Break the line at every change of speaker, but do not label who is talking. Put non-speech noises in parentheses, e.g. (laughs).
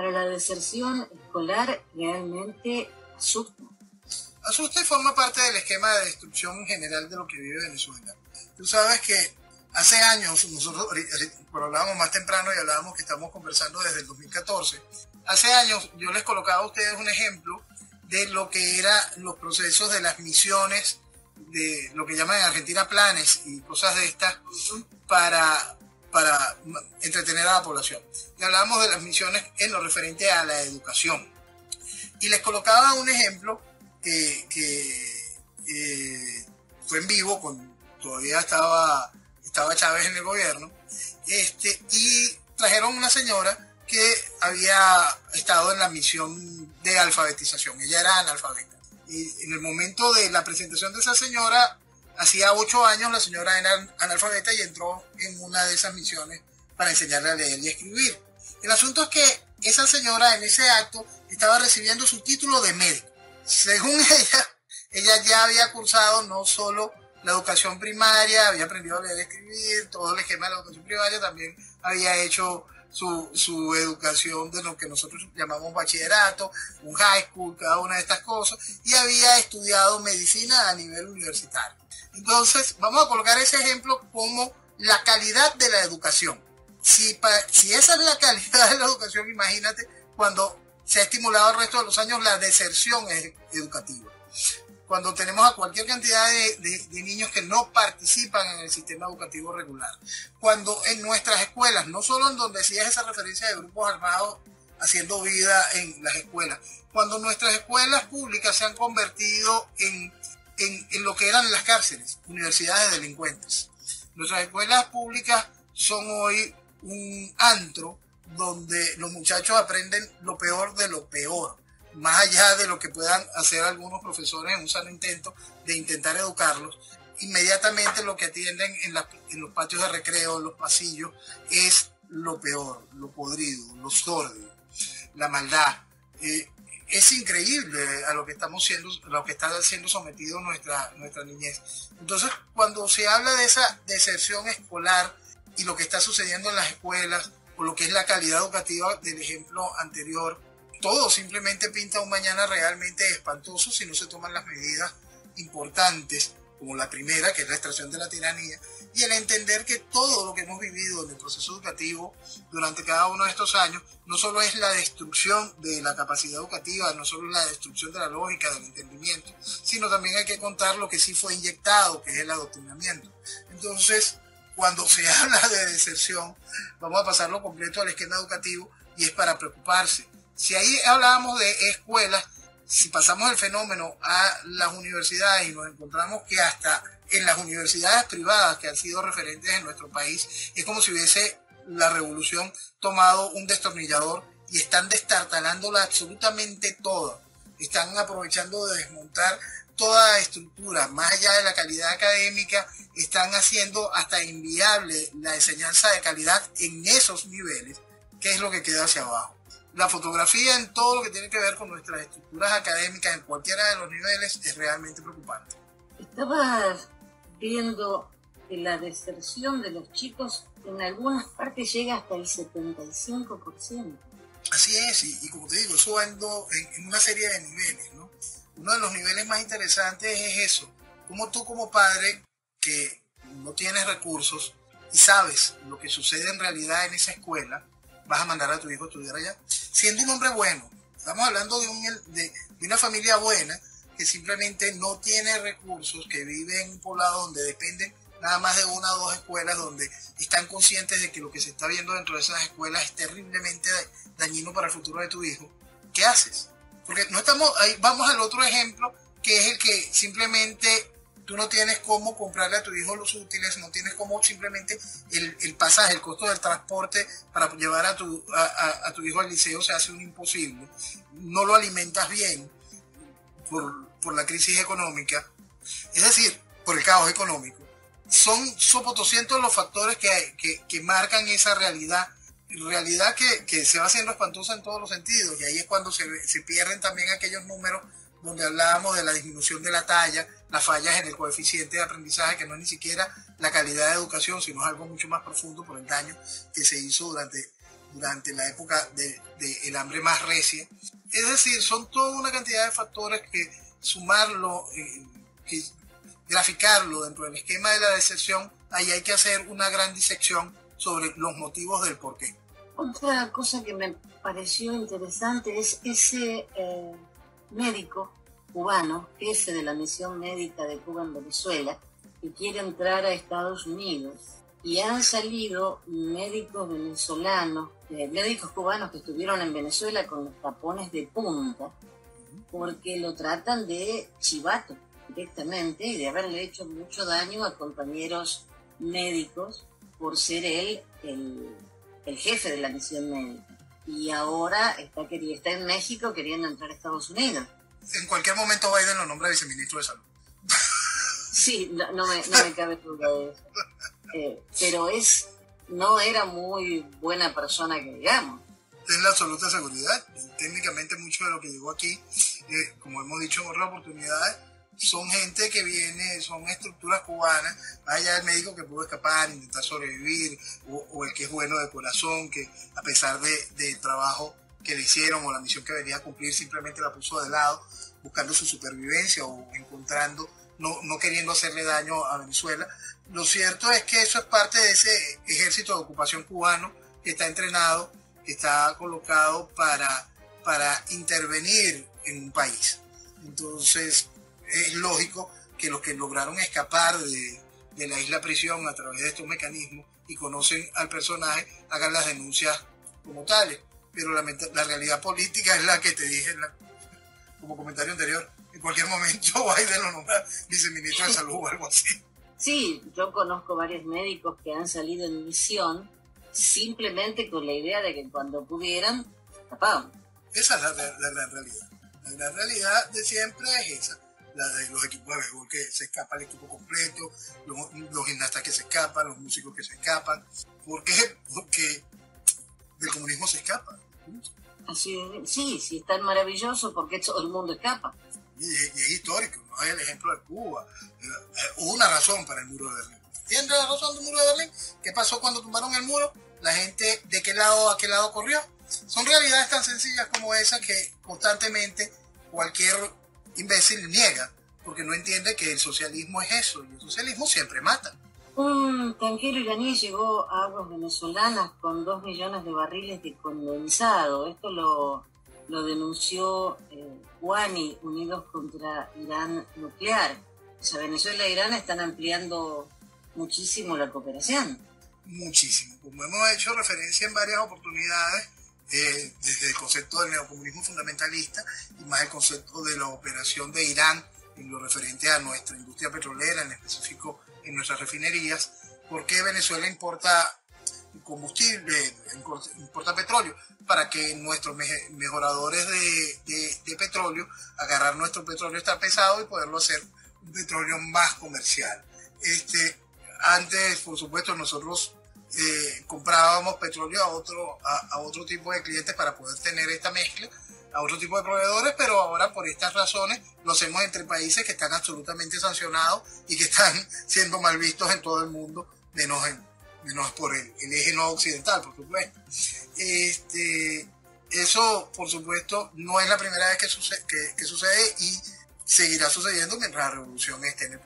para la deserción escolar realmente asusta.
Asusta y forma parte del esquema de destrucción general de lo que vive Venezuela. Tú sabes que hace años, nosotros hablábamos más temprano y hablábamos que estamos conversando desde el 2014. Hace años yo les colocaba a ustedes un ejemplo de lo que eran los procesos de las misiones, de lo que llaman en Argentina planes y cosas de estas, para, para entretener a la población. Y hablábamos de las misiones en lo referente a la educación. Y les colocaba un ejemplo que, eh, fue en vivo, con, todavía estaba, estaba Chávez en el gobierno, este, y trajeron una señora que había estado en la misión de alfabetización. Ella era analfabeta. Y en el momento de la presentación de esa señora, hacía ocho años la señora era analfabeta y entró en una de esas misiones para enseñarle a leer y escribir. El asunto es que esa señora en ese acto estaba recibiendo su título de médico. Según (laughs) ella, ella ya había cursado no solo la educación primaria, había aprendido a leer y escribir, todo el esquema de la educación primaria, también había hecho su, su, educación de lo que nosotros llamamos bachillerato, un high school, cada una de estas cosas, y había estudiado medicina a nivel universitario. Entonces, vamos a colocar ese ejemplo como la calidad de la educación. Si, esa es la (laughs) calidad de la educación, imagínate cuando se ha estimulado el resto de los años la deserción educativa cuando tenemos a cualquier cantidad de, niños que no participan en el sistema educativo regular. Cuando en nuestras escuelas, no solo en donde es esa referencia de grupos armados haciendo vida en las escuelas, cuando nuestras escuelas públicas se han convertido en, en lo que eran las cárceles, universidades de delincuentes. Nuestras escuelas públicas son hoy un antro donde los muchachos aprenden lo peor de lo peor más allá de lo que puedan hacer algunos profesores en un sano intento de intentar educarlos, inmediatamente lo que atienden en, los patios de recreo, en los pasillos, es lo peor, lo podrido, lo sordo, la maldad. Eh, es increíble a lo que estamos siendo, lo que está siendo sometido nuestra, nuestra niñez. Entonces, cuando se habla de esa deserción escolar y lo que está sucediendo en las escuelas, o lo que es la calidad educativa del ejemplo anterior, todo simplemente pinta un mañana realmente espantoso si no se toman las medidas importantes, como la primera, que es la extracción de la tiranía, y el entender que todo lo que hemos vivido en el proceso educativo durante cada uno de estos años no solo es la destrucción de la capacidad educativa, no solo es la destrucción de la lógica, del entendimiento, sino también hay que contar lo que sí fue inyectado, que es el adoctrinamiento. Entonces, cuando se (laughs) habla de deserción, vamos a pasarlo completo al esquema educativo y es para preocuparse si ahí hablábamos de escuelas, si pasamos el fenómeno a las universidades y nos encontramos que hasta en las universidades privadas que han sido referentes en nuestro país, es como si hubiese la revolución tomado un destornillador y están destartalándola absolutamente toda. Están aprovechando de desmontar toda estructura, más allá de la calidad académica, están haciendo hasta inviable la enseñanza de calidad en esos niveles, que es lo que queda hacia abajo la fotografía en todo lo que tiene que ver con nuestras estructuras académicas en cualquiera de los niveles es realmente preocupante.
Estaba viendo que la deserción de los chicos en algunas partes llega hasta el 75%.
Así es, y, como te digo, eso va en, en, una serie de niveles. ¿no? Uno de los niveles más interesantes es eso, como tú como padre que no tienes recursos y sabes lo que sucede en realidad en esa escuela, vas a mandar a tu hijo a estudiar allá. Siendo un hombre bueno, estamos hablando de, un, de, una familia buena que simplemente no tiene recursos, que vive en un poblado donde depende nada más de una o dos escuelas donde están conscientes de que lo que se está viendo dentro de esas escuelas es terriblemente dañino para el futuro de tu hijo, ¿qué haces? Porque no estamos ahí, vamos al otro ejemplo, que es el que simplemente tú no tienes cómo comprarle a tu hijo los útiles, no tienes cómo simplemente el, pasaje, el costo del transporte para llevar a tu, a, tu hijo al liceo se hace un imposible, no lo alimentas bien por, la crisis económica, es decir, por el caos económico. Son sopotoscientos los factores que, que, marcan esa realidad realidad que, que, se va haciendo espantosa en todos los sentidos y ahí es cuando se, se pierden también aquellos números donde hablábamos de la disminución de la talla, las fallas en el coeficiente de aprendizaje, que no es ni siquiera la calidad de educación, sino es algo mucho más profundo por el daño que se hizo durante durante la época del de, hambre más recia. Es decir, son toda una cantidad de factores que sumarlo, eh, graficarlo dentro del esquema de la deserción, ahí hay que hacer una gran disección sobre los motivos del porqué.
Otra cosa que me pareció interesante es ese eh, médico cubano, jefe de la misión médica de Cuba en Venezuela, que quiere entrar a Estados Unidos. Y han salido médicos venezolanos, eh, médicos cubanos que estuvieron en Venezuela con los tapones de punta, porque lo tratan de chivato directamente y de haberle hecho mucho daño a compañeros médicos por ser él el, el jefe de la misión médica. Y ahora está, está en México queriendo entrar a Estados Unidos
en cualquier momento Biden lo nombra viceministro de salud.
Sí, no, me, cabe duda de eso. Eh, pero es, no era muy buena persona que digamos.
Es la absoluta seguridad. Técnicamente mucho de lo que llegó aquí, eh, como hemos dicho en otras oportunidades, son gente que viene, son estructuras cubanas, vaya el médico que pudo escapar, intentar sobrevivir, o, el que es bueno de corazón, que a pesar de, de trabajo que le hicieron o la misión que venía a cumplir simplemente la puso de lado, buscando su supervivencia o encontrando, no, no queriendo hacerle daño a Venezuela. Lo cierto es que eso es parte de ese ejército de ocupación cubano que está entrenado, que está colocado para, para intervenir en un país. Entonces, es lógico que los que lograron escapar de, de la isla prisión a través de estos mecanismos y conocen al personaje, hagan las denuncias como tales pero la, la realidad política es la que te dije como comentario anterior. En cualquier momento (laughs) Biden lo nombra viceministro de salud o algo así.
Sí, yo conozco varios médicos que han salido en misión simplemente con la idea de que cuando pudieran, escapaban.
Esa es la, gran realidad. La gran realidad de siempre es esa. La de los equipos de béisbol que se escapa el equipo completo, los, los gimnastas que se escapan, los músicos que se escapan. ¿Por qué? Porque del comunismo se escapa.
Así sí, sí, es tan maravilloso porque todo el mundo escapa.
Y, es histórico, ¿no? Hay el ejemplo de Cuba. Eh, hubo una razón para el muro de Berlín. ¿Entiendes la razón del muro de Berlín? ¿Qué pasó cuando tumbaron el muro? La gente de qué lado a qué lado corrió. Son realidades tan sencillas como esas que constantemente cualquier imbécil niega, porque no entiende que el socialismo es eso, y el socialismo siempre mata.
Un tanquero iraní llegó a aguas venezolanas con dos millones de barriles de condensado. Esto lo, lo denunció eh, Unidos contra Irán Nuclear. O sea, Venezuela e Irán están ampliando muchísimo la cooperación.
Muchísimo. Como hemos hecho referencia en varias oportunidades, eh, desde el concepto del neocomunismo fundamentalista y más el concepto de la operación de Irán en lo referente a nuestra industria petrolera, en específico en nuestras refinerías, ¿por qué Venezuela importa combustible, importa petróleo? Para que nuestros mejoradores de, petróleo, agarrar nuestro petróleo está pesado y poderlo hacer un petróleo más comercial. Este, antes, por supuesto, nosotros eh, comprábamos petróleo a otro, a otro tipo de clientes para poder tener esta mezcla a otro tipo de proveedores, pero ahora por estas razones lo hacemos entre países que están absolutamente sancionados y que están (laughs) siendo mal vistos en todo el mundo, menos, en, menos por el, eje no occidental, por supuesto. Este, eso, por supuesto, no es la primera vez que, sucede, que, sucede y seguirá sucediendo mientras la revolución esté en el